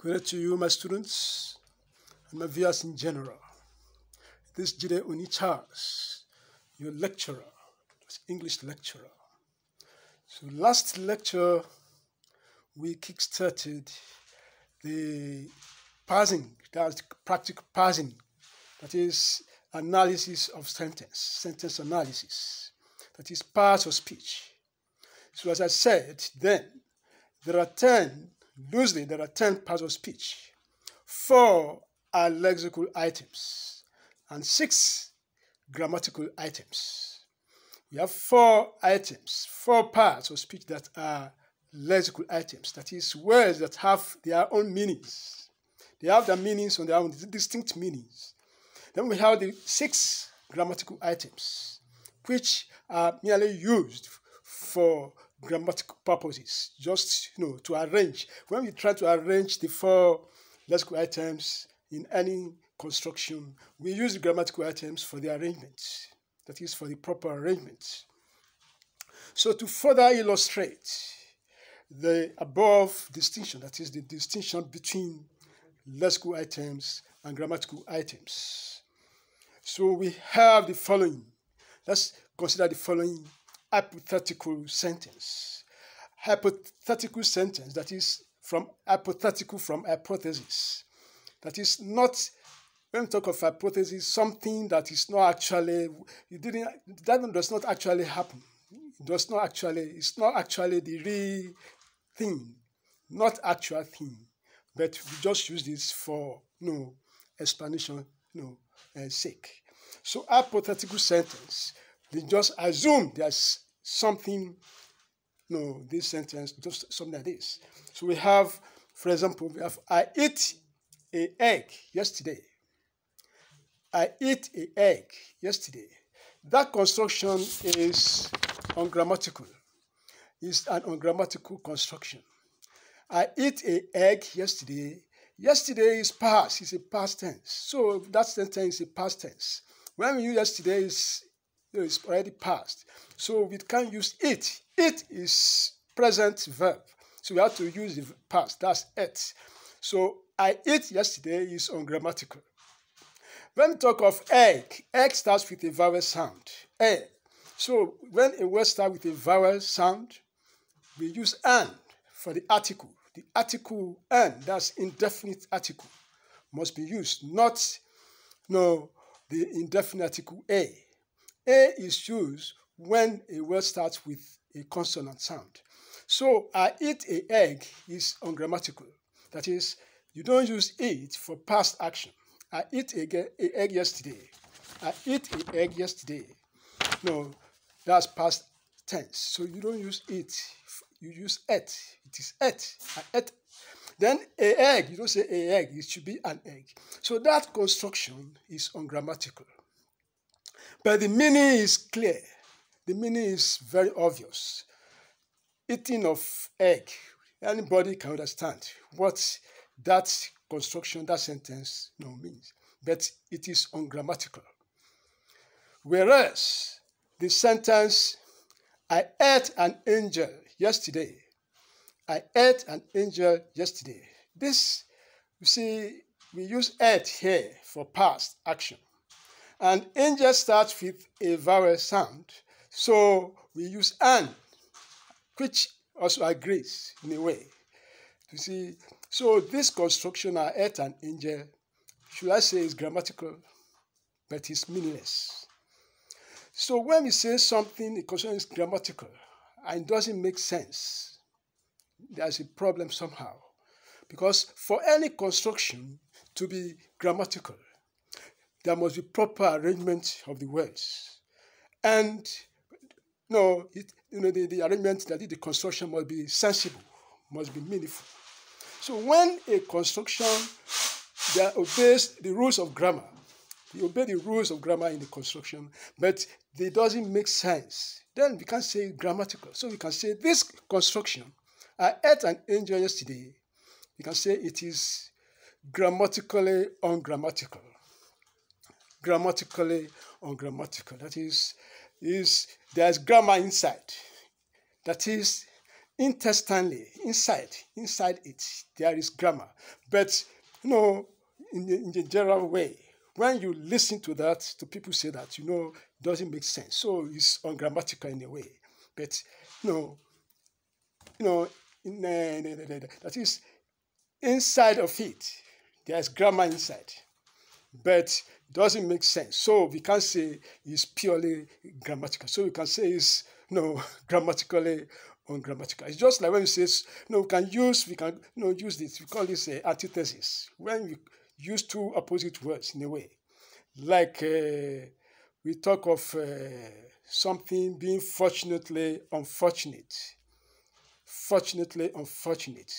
Good to you, my students, and my viewers in general. This is Jide Oni-Charles, your lecturer, English lecturer. So last lecture, we kick-started the parsing, that's practical parsing, that is analysis of sentence, sentence analysis, that is parts of speech. So as I said, then, there are 10 Loosely, there are 10 parts of speech. Four are lexical items and six grammatical items. We have four items, four parts of speech that are lexical items, that is, words that have their own meanings. They have their meanings on their own, distinct meanings. Then we have the six grammatical items, which are merely used for grammatical purposes, just you know, to arrange. When we try to arrange the four lexical items in any construction, we use the grammatical items for the arrangement, that is, for the proper arrangement. So to further illustrate the above distinction, that is the distinction between lexical items and grammatical items. So we have the following. Let's consider the following hypothetical sentence. Hypothetical sentence, that is from hypothetical from hypothesis. That is not when we talk of hypothesis, something that is not actually you didn't that does not actually happen. It does not actually it's not actually the real thing, not actual thing. But we just use this for you know explanation, you know, uh, sake. So hypothetical sentence they just assume there's something, no, this sentence, just something like this. So we have, for example, we have, I ate a egg yesterday. I ate a egg yesterday. That construction is ungrammatical. It's an ungrammatical construction. I ate a egg yesterday. Yesterday is past. It's a past tense. So that sentence is a past tense. When we use yesterday, is it's already past. So we can't use it. It is present verb. So we have to use the past. That's it. So I ate yesterday is ungrammatical. When we talk of egg, egg starts with a vowel sound. A. So when a word starts with a vowel sound, we use an for the article. The article an, that's indefinite article, must be used, not no the indefinite article a. A is used when a word starts with a consonant sound. So I eat a egg is ungrammatical. That is, you don't use it for past action. I eat a, egg yesterday. I eat a egg yesterday. No, that's past tense. So you don't use it. You use et. It is et. I ate. Then a egg, you don't say a egg. It should be an egg. So that construction is ungrammatical. But the meaning is clear. The meaning is very obvious. Eating of egg, anybody can understand what that construction, that sentence you know, means. But it is ungrammatical. Whereas the sentence, I ate an angel yesterday. I ate an angel yesterday. This, you see, we use ate here for past action. And angel starts with a vowel sound. So we use an, which also agrees in a way. You see, so this construction are at an angel, should I say is grammatical, but it's meaningless. So when we say something, the construction is grammatical and it doesn't make sense, there's a problem somehow. Because for any construction to be grammatical, there must be proper arrangement of the words. And no, it, you know, the, the arrangement, that the construction must be sensible, must be meaningful. So when a construction that obeys the rules of grammar, you obey the rules of grammar in the construction, but it doesn't make sense, then we can say grammatical. So we can say this construction, I ate an angel yesterday, we can say it is grammatically ungrammatical grammatically ungrammatical. That is, is there's grammar inside. That is, intestinally, inside, inside it, there is grammar. But, you know, in the, in the general way, when you listen to that, to people say that, you know, doesn't make sense. So it's ungrammatical in a way. But, you know, you know, in, uh, that is inside of it, there's grammar inside. But doesn't make sense. So we can't say it's purely grammatical. So we can say it's you know, grammatically ungrammatical. It's just like when we say, you know, we can use, we can you know, use this, we call this uh, antithesis. When we use two opposite words in a way. Like uh, we talk of uh, something being fortunately unfortunate. Fortunately unfortunate.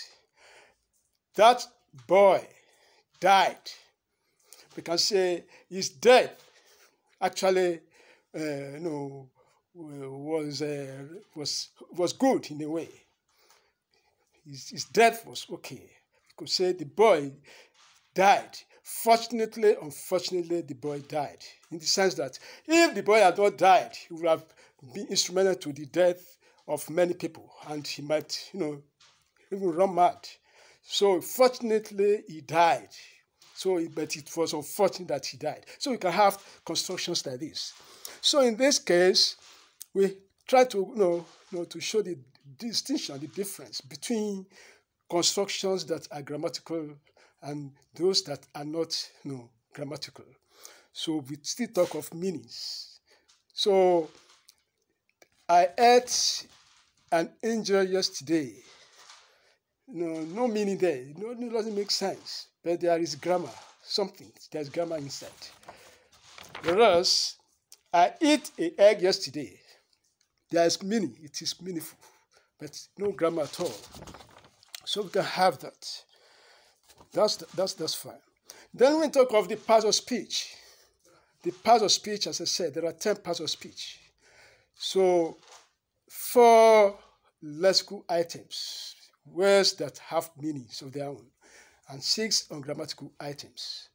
That boy died. We can say his death actually, uh, you know, was uh, was was good in a way. His, his death was okay. You could say the boy died. Fortunately, unfortunately, the boy died. In the sense that if the boy had not died, he would have been instrumental to the death of many people, and he might, you know, even run mad. So fortunately, he died. So, but it was unfortunate that he died. So we can have constructions like this. So in this case, we try to you know, you know to show the distinction, the difference between constructions that are grammatical and those that are not you know, grammatical. So we still talk of meanings. So I ate an angel yesterday. No, no meaning there. No, it doesn't make sense. But there is grammar, something. There's grammar inside. Whereas I eat an egg yesterday. There is meaning. It is meaningful, but no grammar at all. So we can have that. That's, that's, that's fine. Then we talk of the parts of speech. The parts of speech, as I said, there are 10 parts of speech. So, four lexical items, words that have meanings of their own, and six ungrammatical items.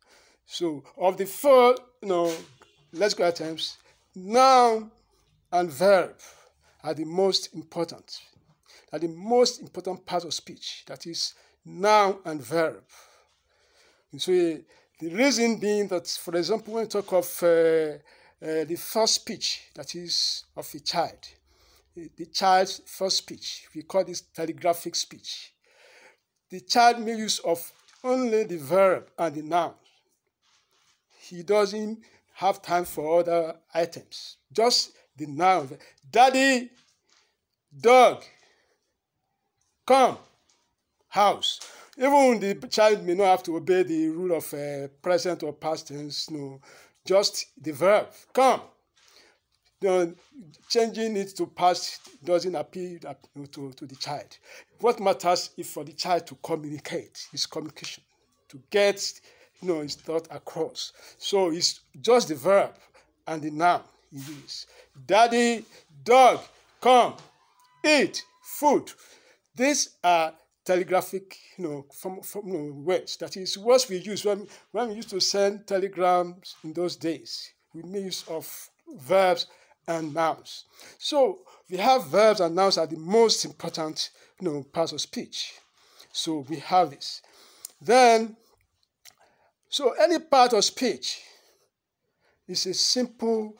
So, of the four you know, lexical items, noun and verb are the most important, are the most important part of speech, that is noun and verb. And so the reason being that, for example, when we talk of uh, uh, the first speech, that is of a child, the child's first speech, we call this telegraphic speech. The child makes use of only the verb and the noun. He doesn't have time for other items, just the noun. Daddy, dog, come, house. Even the child may not have to obey the rule of uh, present or past tense, no, just the verb, come. You know, changing it to past doesn't appeal to, to the child. What matters is for the child to communicate, his communication, to get you know, his thought across. So it's just the verb and the noun uses. Daddy, dog, come, eat, food. These are telegraphic, you know, from, from you know, words. That is words we use when, when we used to send telegrams in those days. We made use of verbs and nouns. So we have verbs and nouns are the most important, you know, parts of speech. So we have this. Then, so any part of speech is a simple,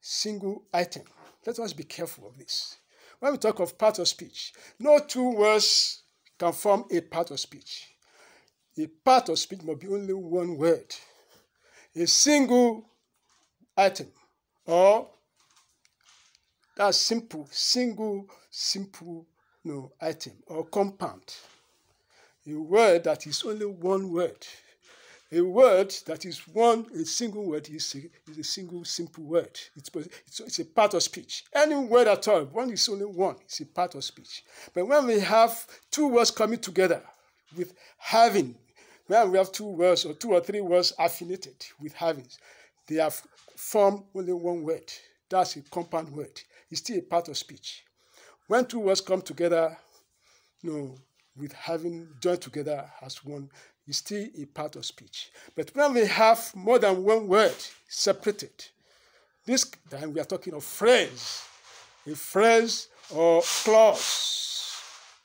single item. Let us be careful of this. When we talk of part of speech, no two words can form a part of speech. A part of speech must be only one word, a single item, or that simple, single, simple no, item or compound. A word that is only one word a word that is one, a single word is a, is a single simple word. It's, it's, it's a part of speech. Any word at all, one is only one, it's a part of speech. But when we have two words coming together with having, when we have two words or two or three words affinited with having, they have formed only one word. That's a compound word. It's still a part of speech. When two words come together, you know, with having joined together as one, is still a part of speech. But when we have more than one word separated, this time we are talking of phrase, a phrase or clause.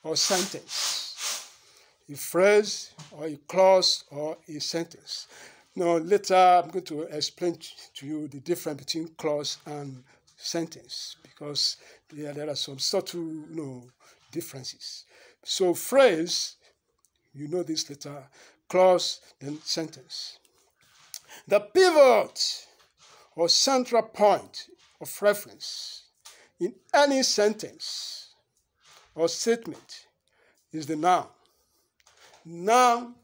or sentence. A phrase or a clause or a sentence. Now, later I'm going to explain to you the difference between clause and sentence because there, there are some subtle you know, differences. So, phrase, you know this later, clause, then sentence. The pivot or central point of reference in any sentence or statement is the noun. Noun,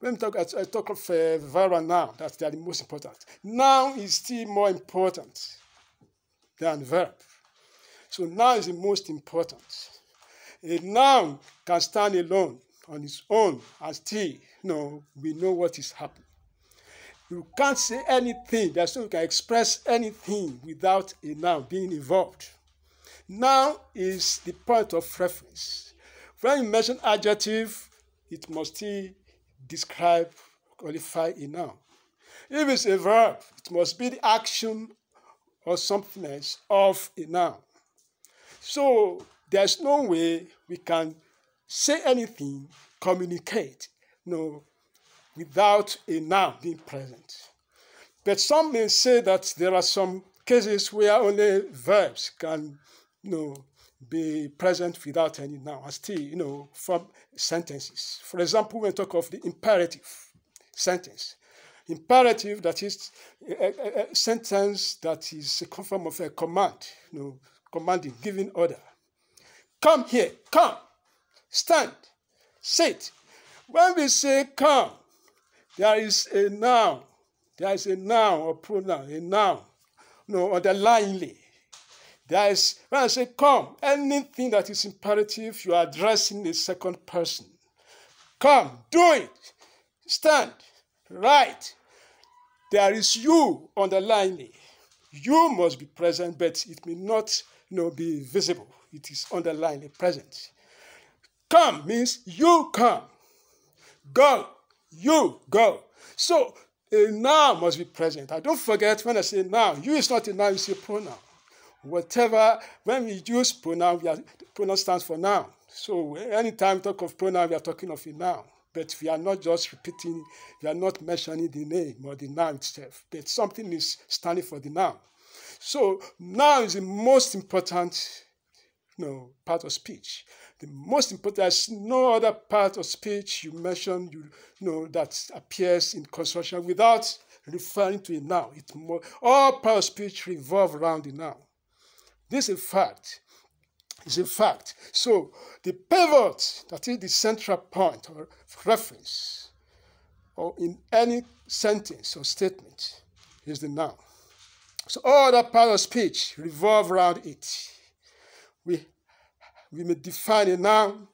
when we talk, I talk of uh, verb and noun, that's the most important. Noun is still more important than verb. So noun is the most important. A noun can stand alone on its own and still you know, we know what is happening. You can't say anything, there's no you can express anything without a noun being involved. Noun is the point of reference. When you mention adjective, it must still describe, qualify a noun. If it's a verb, it must be the action or something else of a noun. So there's no way we can say anything, communicate, you know, without a noun being present. But some may say that there are some cases where only verbs can, you know, be present without any noun, and still, you know, from sentences. For example, when we talk of the imperative sentence, imperative that is a, a, a sentence that is a form of a command, you know, commanding, giving order. Come here, come, stand, sit. When we say come, there is a noun. There is a noun or pronoun, a noun. you No, underlyingly. There is, when I say come, anything that is imperative, you are addressing the second person. Come, do it. Stand, right. There is you underlyingly. You must be present, but it may not you know, be visible. It is underlyingly present. Come means you come. Go, you go. So a noun must be present. I don't forget when I say noun, you is not a noun, it's a pronoun. Whatever, when we use pronoun, we are, pronoun stands for noun. So anytime we talk of pronoun, we are talking of a noun. But we are not just repeating, we are not mentioning the name or the noun itself, but something is standing for the noun. So noun is the most important you know, part of speech. The most important, there's no other part of speech you mention you, you know, that appears in construction without referring to a noun. It more, all part of speech revolve around the noun. This is a fact. It's a fact. So the pivot, that is the central point or reference, or in any sentence or statement, is the noun. So all that part of speech revolve around it. We, we may define a noun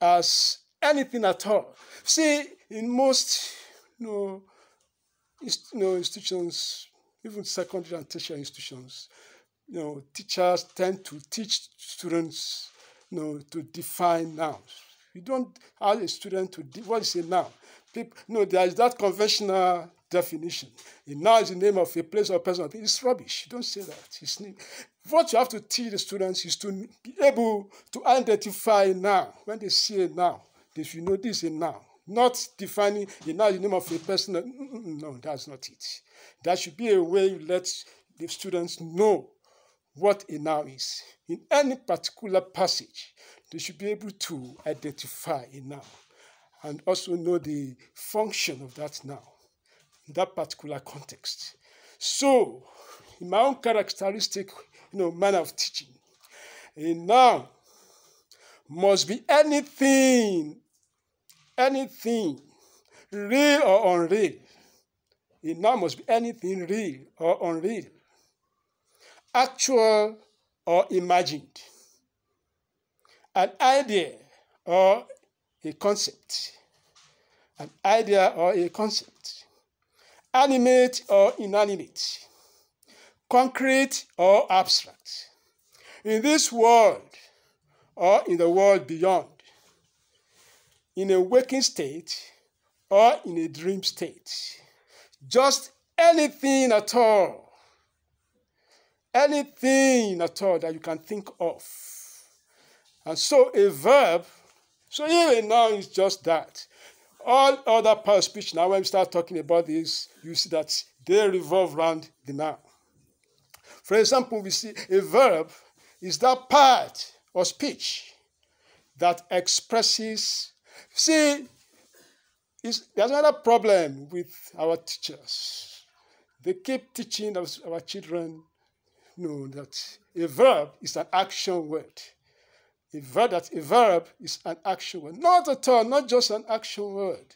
as anything at all. See, in most you know, you know, institutions, even secondary and tertiary institutions, you know, teachers tend to teach students, you know, to define nouns. You don't ask a student to, what is a noun? People, you know, there is that conventional definition. A noun is the name of a place or person. It's rubbish. You don't say that. It's, what you have to teach the students is to be able to identify a noun. When they see a noun, they should know this is a noun. Not defining a noun the name of a person. No, that's not it. That should be a way you let the students know what a noun is. In any particular passage, they should be able to identify a noun and also know the function of that noun in that particular context. So, in my own characteristic you know, manner of teaching, a noun must be anything, anything, real or unreal. A noun must be anything real or unreal, actual or imagined, an idea or a concept, an idea or a concept, animate or inanimate, concrete or abstract. In this world or in the world beyond, in a waking state or in a dream state, just anything at all, anything at all that you can think of And so a verb, so even now is just that. All other part of speech now, when we start talking about this, you see that they revolve around the noun. For example, we see a verb is that part of speech that expresses. See, there's another problem with our teachers. They keep teaching our children know, that a verb is an action word. A verb, that a verb is an action word. Not at all, not just an action word.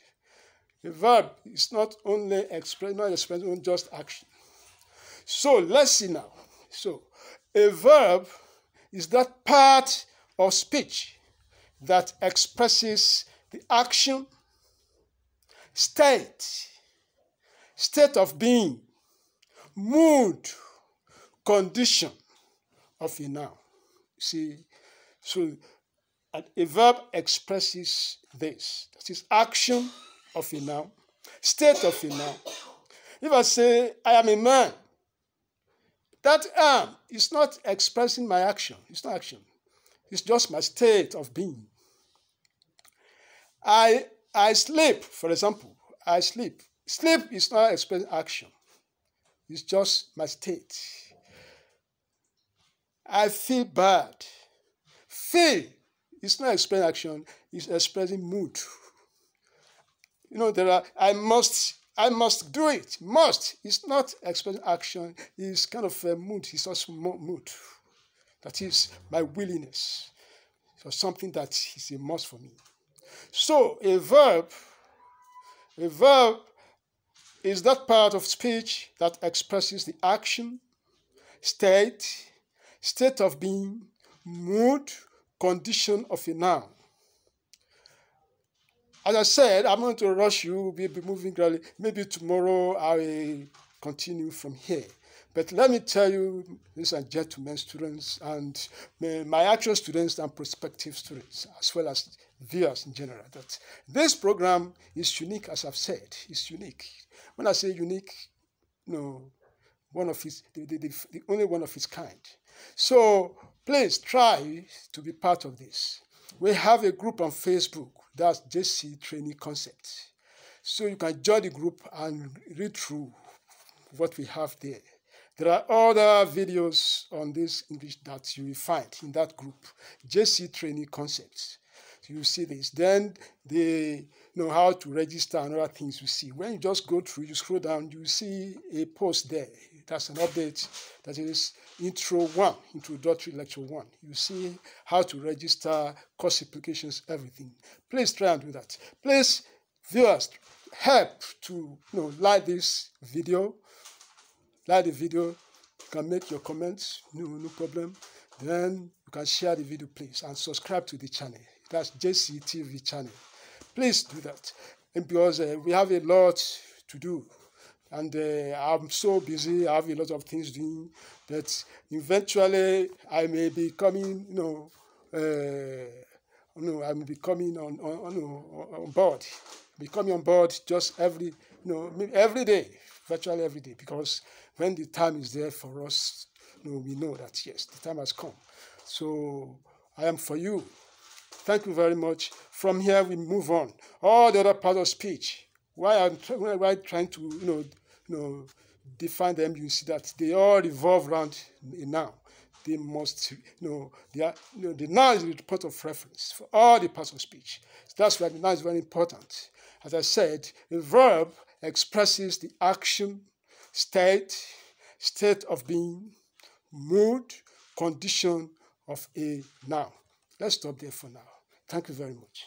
A verb is not only express, not expressing just action. So let's see now. So a verb is that part of speech that expresses the action, state, state of being, mood, condition of a noun. See, so a verb expresses this. That is action of a noun, state of a noun. If I say, I am a man, that am is not expressing my action. It's not action. It's just my state of being. I, I sleep, for example. I sleep. Sleep is not expressing action. It's just my state. I feel bad. Feel is not expressing action, it's expressing mood. You know, there are, I must, I must do it. Must. It's not expressing action, it's kind of a mood, it's also mood. That is my willingness for something that is a must for me. So a verb, a verb is that part of speech that expresses the action, state, state of being, mood, condition of a noun. As I said, I'm going to rush you, we'll be moving gradually. Maybe tomorrow I will continue from here. But let me tell you, ladies and gentlemen, students, and my actual students and prospective students, as well as viewers in general, that this program is unique, as I've said, it's unique. When I say unique, know, one of its, the, the, the, the only one of its kind. So please try to be part of this. We have a group on Facebook that's JC Training Concepts. So you can join the group and read through what we have there. There are other videos on this English that you will find in that group, JC Training Concepts. You see this. Then they know how to register and other things you see. When you just go through, you scroll down, you see a post there. That's an update that is intro one, introductory lecture one. You see how to register, course applications, everything. Please try and do that. Please, viewers, help to you know, like this video. Like the video. You can make your comments, no, no problem. Then you can share the video, please, and subscribe to the channel. That's JCTV channel. Please do that. And because uh, we have a lot to do and uh, I'm so busy. I have a lot of things doing that eventually I may be coming, you know, uh, you know, I may be coming on, on, on, on board, be coming on board just every, you know, every day, virtually every day, because when the time is there for us, you know, we know that yes, the time has come. So I am for you. Thank you very much. From here we move on. All the other part of speech. Why I'm why trying to you know you know, define them, you see that they all revolve around a noun. They must, you know, they are, you know, the noun is the point of reference for all the parts of speech. So that's why the noun is very important. As I said, a verb expresses the action, state, state of being, mood, condition of a noun. Let's stop there for now. Thank you very much.